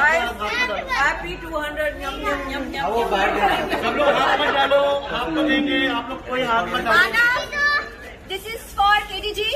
Happy two hundred yum yum yum yum सब लोग हाथ मत डालो हाथ तो देंगे आप लोग कोई हाथ मत डालो। This is for KD ji